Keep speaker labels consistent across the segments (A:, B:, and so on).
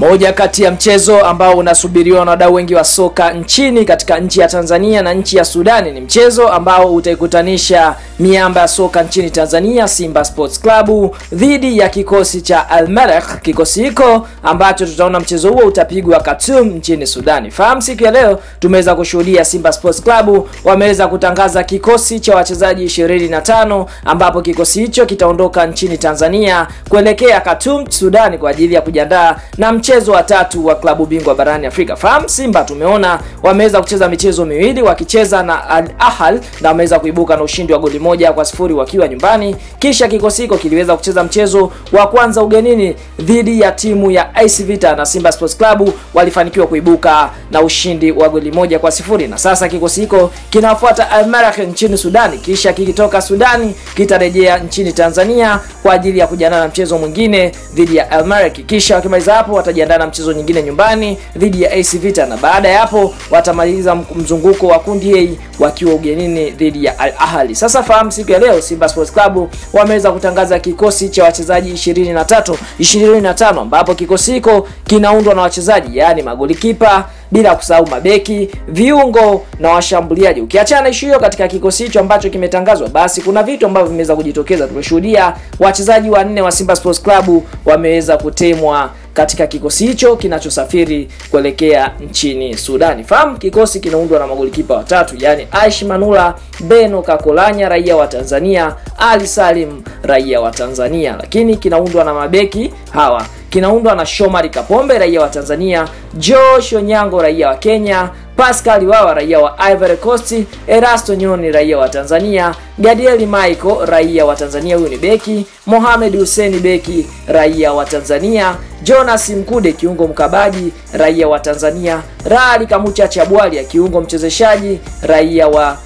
A: Moja kati ya mchezo ambao unasubiriwa na wadau wengi wa soka nchini katika nchi ya Tanzania na nchi ya Sudani ni mchezo ambao utaikutanisha miamba ya soka nchini Tanzania, Simba Sports Club dhidi ya kikosi cha Al Merrikh. Kikosi hiko ambacho tutaona mchezo huo utapigwa Khartoum nchini Sudani. Fahamu siku ya leo tumeweza kushuhudia Simba Sports Club wameweza kutangaza kikosi cha wachezaji 25 ambapo kikosi hicho kitaondoka nchini Tanzania kuelekea Khartoum Sudani kwa ajili ya kujiandaa na mchezo wa tatu wa klabu bingwa barani Afrika. Fahamu Simba tumeona wameweza kucheza michezo miwili wakicheza na Al Ahly na wameweza kuibuka na ushindi wa goli moja kwa sifuri wakiwa nyumbani. Kisha kikosi hiko kiliweza kucheza mchezo wa kwanza ugenini dhidi ya timu ya AS Vita na Simba Sports Club walifanikiwa kuibuka na ushindi wa goli moja kwa sifuri na sasa kikosi hiko kinafuata Al Merrikh nchini Sudani, kisha kikitoka Sudani kitarejea nchini Tanzania kwa ajili ya kujiandaa na mchezo mwingine dhidi ya Al Merrikh. Kisha wakimaliza hapo watajiandaa na mchezo nyingine nyumbani dhidi ya AC Vita, na baada ya hapo watamaliza mzunguko wa kundi A wakiwa ugenini dhidi ya Al Ahly. Sasa fahamu, siku ya leo Simba Sports Club wameweza kutangaza kikosi cha wachezaji 23 25, ambapo kikosi hiko kinaundwa na wachezaji yaani magolikipa bila kusahau mabeki, viungo na washambuliaji. Ukiachana ishu hiyo katika kikosi hicho ambacho kimetangazwa, basi kuna vitu ambavyo vimeweza kujitokeza. Tumeshuhudia wachezaji wanne wa Simba Sports Club wameweza kutemwa katika kikosi hicho kinachosafiri kuelekea nchini Sudani. Fahamu kikosi kinaundwa na magolikipa watatu, yani Aish Manula, Beno Kakolanya raia wa Tanzania, Ali Salim raia wa Tanzania, lakini kinaundwa na mabeki hawa kinaundwa na Shomari Kapombe raia wa Tanzania, Josh Onyango raia wa Kenya, Pascal Wawa raia wa Ivory Coast, Erasto Nyoni raia wa Tanzania, gadiel Michael raia wa Tanzania, huyu ni beki, Mohamed Hussein beki raia wa Tanzania, Jonas Mkude kiungo mkabaji raia wa Tanzania, Rali Kamucha Chabwali ya kiungo mchezeshaji raia wa,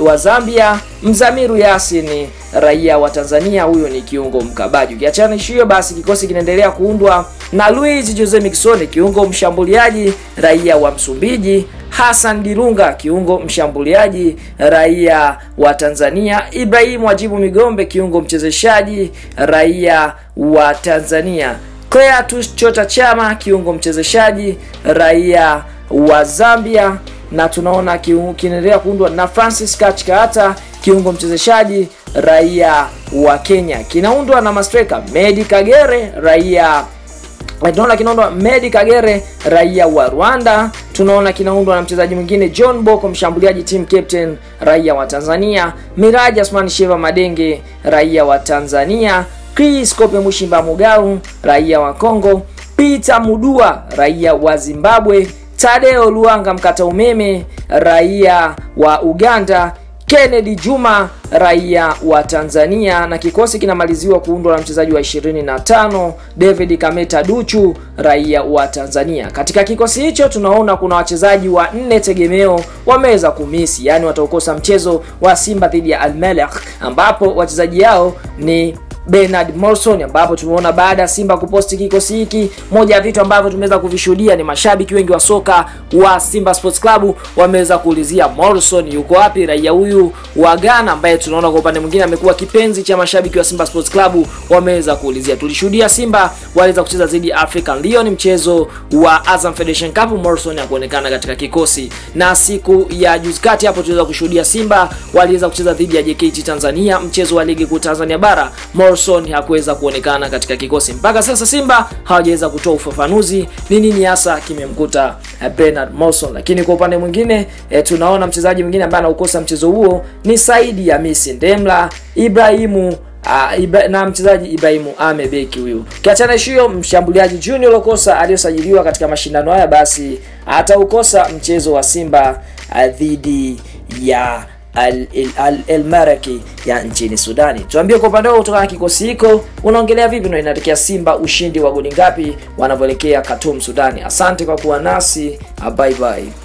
A: wa Zambia, Mzamiru Yasini raia wa Tanzania, huyo ni kiungo mkabaji. Ukiachana hiyo, basi kikosi kinaendelea kuundwa na Luis Jose Miquissone kiungo mshambuliaji raia wa Msumbiji, Hassan Dilunga kiungo mshambuliaji raia wa Tanzania, Ibrahim Wajibu Migombe kiungo mchezeshaji raia wa Tanzania, Cleatus Chota Chama kiungo mchezeshaji raia wa Zambia, na tunaona kinaendelea kuundwa na Francis Kachikata kiungo mchezeshaji raia wa Kenya. Kinaundwa na mastreka Medi Kagere raia tunaona kinaundwa Medi Kagere raia wa Rwanda. Tunaona kinaundwa na mchezaji mwingine John Boko mshambuliaji team captain raia wa Tanzania, Miraji Asmani Sheva Madenge raia wa Tanzania, Chris Kope Mushimba Mugau raia wa Kongo, Peter Mudua raia wa Zimbabwe, Tadeo Luanga mkata umeme raia wa Uganda, Kennedy Juma raia wa Tanzania na kikosi kinamaliziwa kuundwa na mchezaji wa 25 David Kameta Duchu raia wa Tanzania. Katika kikosi hicho tunaona kuna wachezaji wa nne tegemeo wameweza kumisi, yaani wataokosa mchezo wa Simba dhidi ya Al Merrikh ambapo wachezaji yao ni Bernard Morrison ambapo tumeona baada ya Simba kuposti kikosi hiki, moja ya vitu ambavyo tumeweza kuvishuhudia ni mashabiki wengi wa soka wa Simba Sports Club wameweza kuulizia Morrison yuko wapi, raia huyu wa Ghana ambaye tunaona kwa upande mwingine amekuwa kipenzi cha mashabiki wa Simba Sports Club, wameweza kuulizia. Tulishuhudia Simba waliweza kucheza dhidi ya African Lion mchezo wa Azam Federation Cup, Morrison hakuonekana katika kikosi, na siku ya juzi kati hapo tuliweza kushuhudia Simba waliweza kucheza dhidi ya JKT Tanzania mchezo wa ligi kuu Tanzania bara Morrison hakuweza kuonekana katika kikosi. Mpaka sasa Simba hawajaweza kutoa ufafanuzi ni nini hasa kimemkuta Bernard Morrison, lakini kwa upande mwingine e, tunaona mchezaji mwingine ambaye anaukosa mchezo huo ni Saidi Hamisi Ndemla, Ibrahimu uh, iba, na mchezaji Ibrahimu Ame beki huyu. Kiachana hiyo, mshambuliaji Junior Lokosa aliyosajiliwa katika mashindano haya basi ataukosa mchezo wa Simba dhidi ya Al, Al, Al ya nchini Sudani. Tuambie kwa upande wako kutoka na kikosi hiko unaongelea vipi na inatokea Simba ushindi wa goli ngapi wanavyoelekea Khartoum Sudani. Asante kwa kuwa nasi, bye bye.